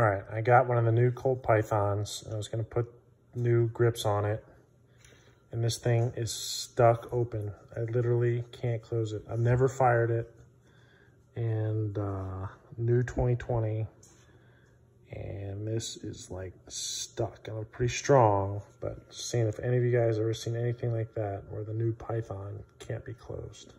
All right, I got one of the new Colt Pythons. I was gonna put new grips on it. And this thing is stuck open. I literally can't close it. I've never fired it. And uh, new 2020. And this is like stuck. I'm pretty strong, but seeing if any of you guys ever seen anything like that where the new Python can't be closed.